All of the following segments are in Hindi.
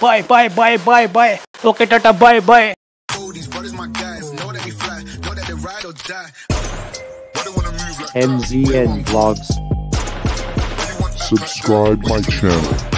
Bye, bye, bye, bye, bye. Okay, Tata, bye, bye. MZN Vlogs. Subscribe my channel.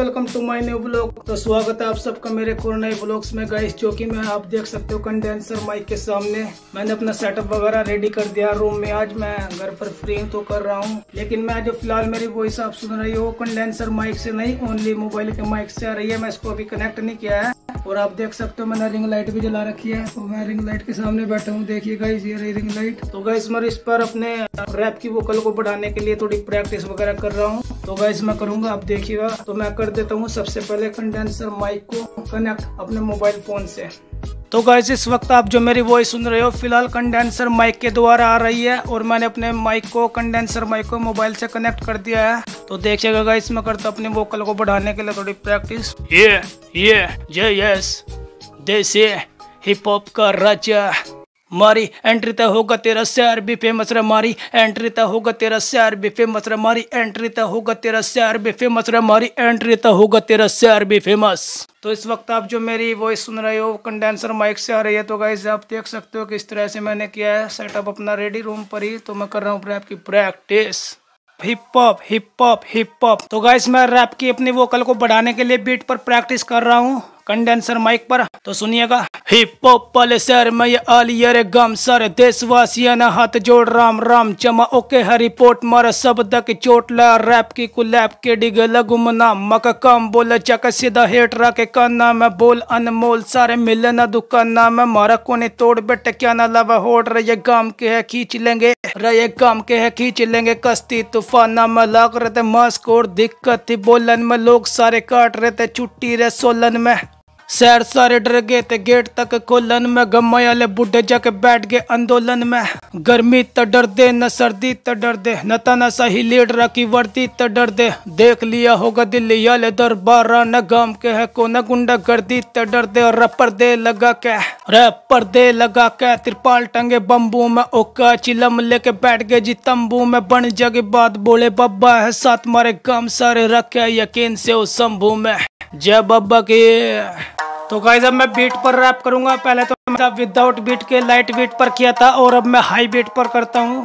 Welcome to my new blog तो स्वागत है आप सबका मेरे और नए ब्लॉग्स में गाइस जो कि मैं आप देख सकते हो कंडेंसर माइक के सामने। मैंने अपना सेटअप वगैरह रेडी कर दिया रूम में। आज मैं घर पर फ्री तो कर रहा हूँ। लेकिन मैं जो फ़िलहाल मेरी वॉइस आप सुन रही हो कंडेंसर माइक से नहीं ओनली मोबाइल के माइक से आ रही है। मैं इसको अभी कनेक्ट नहीं किया है। और आप देख सकते हो मैंने रिंग लाइट भी जला रखी है। तो मैं रिंग लाइट के सामने बैठा हूँ। देखिए गाइस ये रही रिंग लाइट। तो गाइस मैं इस पर अपने रैप की वोकल को बढ़ाने के लिए थोड़ी प्रैक्टिस वगैरह कर रहा हूँ। तो गाइस मैं करूँगा, आप देखिएगा। तो मैं कर देता हूँ सबसे पहले कंडेंसर माइक को कनेक्ट अपने मोबाइल फ़ोन से। तो गाइस इस वक्त आप जो मेरी वॉइस सुन रहे हो, फ़िलहाल कंडेंसर माइक के द्वारा आ रही है और मैंने अपने माइक को कंडेंसर माइक को मोबाइल से कनेक्ट कर दिया है। तो देखिएगा गाइस मैं करता अपने वोकल को बढ़ाने के लिए थोड़ी प्रैक्टिस ये ये जय यस देसी हिप हॉप का राजा. मारी एंट्री तय होगा तेरा शहर भी फ़ेमस रे मारी एंट्री तय होगा तेरा शहर भी फ़ेमस रे मारी एंट्री तय होगा तेरा शहर भी फ़ेमस रे मारी एंट्री तय होगा तेरा शहर भी फ़ेमस तो इस वक्त आप जो मेरी वॉइस सुन रहे हो कंडेंसर माइक से आ रही है तो गाइस आप देख सकते हो किस तरह से मैंने किया है सेटअप अपना रेडी रूम पर ही तो मैं कर रहा हूँ रैप की practice hip hop hip hop hip hop तो गाइस मैं रैप की अपनी वोकल को बढ़ाने के लिए बीट पर प्रैक्टिस कर रहा हूँ। कंडेंसर माइक पर। तो सुनिएगा। हिप हॉप वाले शहर में ये आलियर गम, सर देशवासिया ने, हाथ जोड़, राम राम चमा ओके हरी पोट मारा, सब की चोट ला रैप की कुलैप के डिग लगू मना मक कम बोल, चक सीधा हेट रखे काना में बोल अनमोल, सारे मिले ना दुकाना, में मारा कोने तोड़, बेटे क्या ना लवा, होड़ रहे गाम के है, खींच लेंगे। रहे गाम के है, खींच लेंगे, कश्ती तूफाना, में लाग रहे थे मास्क और दिक्कत थी, बोलन में लोग सारे काट रहे थे छुट्टी रे सोलन में। शहर सारे डर गए थे गेट तक खोलन में गम्मा वाले बुढ़े जाके बैठ गए आंदोलन में। गर्मी त डर दे, न सर्दी त डर दे, न तना सही लीडर की वर्दी त डर दे। देख लिया होगा दिल्ली वाले दरबार, न गाम के है को, न गुंडा गर्दी त डर दे। और रपर दे लगा के रैपर दे लगा के, तिरपाल टंगे बम्बू में ओका चिलम लेके बैठ गए जी तंबू में। बन जगे बात, बोले, बब्बा, है साथ मारे गाम सारे रखे, यकीन से उस शंभू में। जय बाबा की। तो गाइज़ अब मैं बीट पर रैप करूँगा। पहले तो मैं विदाउट बीट के लाइट बीट पर किया था और अब मैं हाई बीट पर करता हूँ।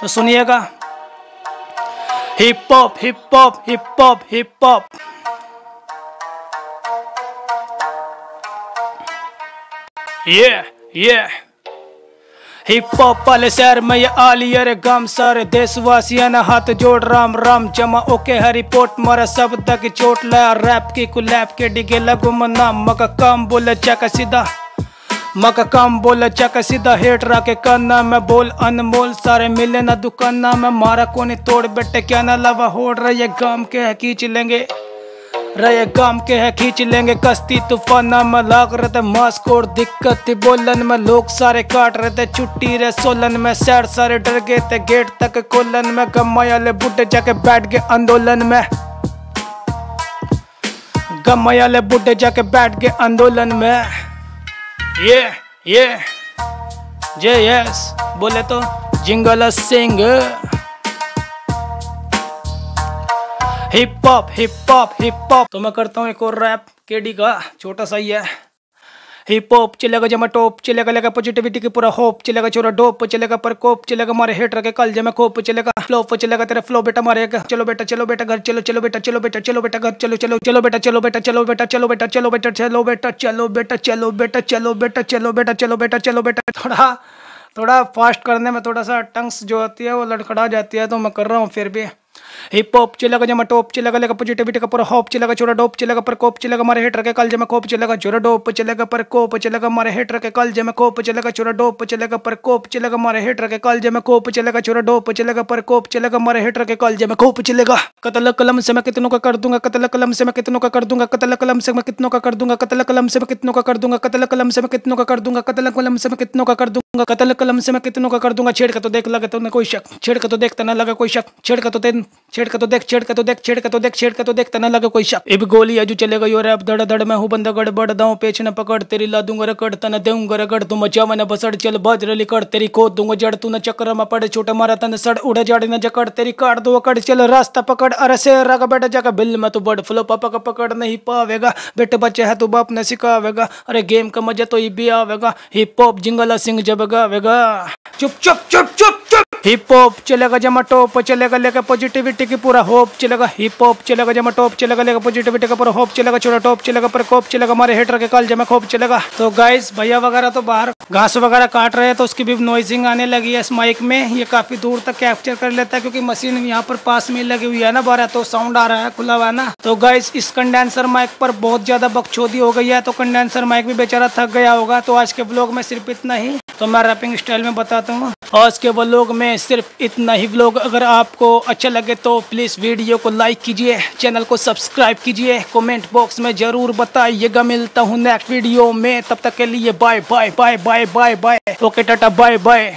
तो सुनिएगा। Hip hop hip hop hip hop hip hop ये ये हिप हॉप वाले शहर में ये आलियर गम, सारे देशवासिया ने हाथ जोड़, राम राम जमा ओके हरी पोट मारा, सब तक चोट लाया, रैप की कुलैप के डिगे लगू मना मका काम बोले, चक सीधा। मका काम बोले, चक सीधा, हेट राके काना में बोल, अनमोल, सारे मिले ना दुकाना में, मारा कोने तोड़ बेटे, क्या ना लवा होड़ रहे गाम के है, खींच लेंगे। रहे गाम के है, खींच लेंगे कश्ती, तूफाना में लाग रहे थे मास्क और दिक्कत थी, बोलन में लोग सारे काट रहे थे, छुट्टी रे सोलन में शहर सारे डर गए थे, गेट तक कोलन में गम्मा वाले बुढ़े जाके बैठ गए आंदोलन में। गम्मा वाले बुढ़े जाके बैठ गए आंदोलन में। ये ये, जे, यस, बोले तो jingle Singh. Hip hop hip hop hip hop तो मैं करता हूँ एक और रैप केडी का छोटा सा ही है हिप हॉप चलेगा जमा टॉप चलेगा लेगा पॉजिटिविटी की पूरा होप चलेगा छोरा डोप चलेगा पर कोप चलेगा मारे हेटर के कल जमा कोप चलेगा फ्लोप चलेगा तेरा फ्लो बेटा मारे चलो बेटा चलो बेटा घर चलो चलो बेटा चलो बेटा चलो बेटा घर चलो चलो चलो बेटा चलो बेटा चलो बेटा चलो बेटा चलो बेटा चलो बेटा चलो बेटा चलो बेटा चलो बेटा चलो बेटा चलो बेटा चलो बेटा थोड़ा थोड़ा फास्ट करने में थोड़ा सा टंग्स जो होती है वो लड़खड़ा जाती है तो मैं कर रहा हूँ फिर भी हिप हॉप चलेगा जमा टॉप चलेगा लेगा पॉजिटिविटी का पूरा हॉप चलेगा छोरा डोप चलेगा पर कोप चलेगा मारे हेटर के कल जमा कोप चलेगा छोरा डोप चलेगा पर कोप चलेगा मारे हेटर के कल जमा कोप चलेगा छोरा डोप चलेगा पर कोप चलेगा मारे हेटर के कल जमा कोप चलेगा छोरा डोप चलेगा पर कोप चलेगा मारे हेटर के कल जमा कोप चलेगा कतल कलम से मैं कितनों का कर दूँगा कतल कलम से मैं कितनों का कर दूँगा कतल कलम से मैं कितनों का कर दूँगा कतल कलम से मैं कितनों का कर दूँगा कतल कलम से मैं कितनों का कर दूँगा कतल कलम से मैं कितनों का कर दूँगा कतल कलम से मैं कितनों का कर दूँगा छेड़ का तो देख लगा तो कोई शक छेड़ का तो देखता ना लगा कोई शक छेड़ का तो छेड़ का तो देख छेड़ का तो देख छेड़ का तो देख छेड़ का तो देख तना लगे कोई शक। अब गोली अजू चलेगा, यो रैप धड़ धड़ मैं हूँ, बंदा गड़ बड़ दाऊं पेच न पकड़, तेरी ला दूँगा रकड़ तना देऊँगा रगड़ तू मचा मैंने बसड़, चल बाजर लिकड़ तेरी खोद दूँगा जड़ तू न चक्कर में पड़े, छोटा मारा तन सड़, उड़ा जाड़े न जकड़, तेरी काट दो अकड़ चल रास्ता पकड़, अरे शेर का बेटा जाकर बिल में तो बड़ फ्लो पापा का पकड़ नहीं पावेगा, बेटे बच्चे है तो बाप ने सिखावेगा, अरे गेम का मज़ा तो ये भी आवेगा हिप हॉप जिंगला सिंह जब गावेगा। चुप चुप चुप चुप हिप हॉप चलेगा जमा टॉप चलेगा लेकर पॉजिटिविटी की पूरा होप चलेगा हिप हॉप चलेगा जमा टॉप चलेगा लेकर पॉजिटिविटी का पूरा होप चलेगा छोटा टॉप चलेगा पर कोप चलेगा हमारे हेटर के काल जमा खोप चलेगा। तो गाइस भैया वगैरह तो बाहर घास वगैरह काट रहे हैं तो उसकी भी नॉइजिंग आने लगी है इस माइक में। ये काफ़ी दूर तक कैप्चर कर लेता है क्योंकि मशीन यहाँ पर पास में लगी हुई है ना बारह तो साउंड आ रहा है, खुला हुआ ना। तो गाइस इस कंडेंसर माइक पर बहुत ज़्यादा बकचोदी हो गई है तो कंडेंसर माइक भी बेचारा थक गया होगा। तो आज के ब्लॉग में सिर्फ़ इतना ही। तो मैं रैपिंग स्टाइल में बताता हूँ। आज के ब्लॉग में सिर्फ़ इतना ही ब्लॉग अगर आपको अच्छा लगे तो प्लीज़ वीडियो को लाइक कीजिए चैनल को सब्सक्राइब कीजिए कमेंट बॉक्स में ज़रूर बताइएगा। मिलता हूँ नेक्स्ट वीडियो में। तब तक के लिए bye bye bye bye bye bye okay tata bye bye